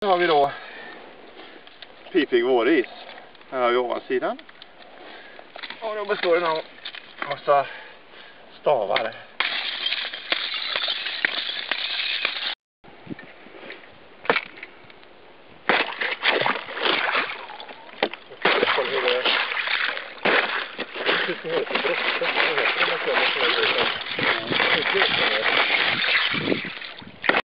Nu har vi då pipig våris. Här har vi ovansidan. Och då består den av massa stavar. Kolla hur det är.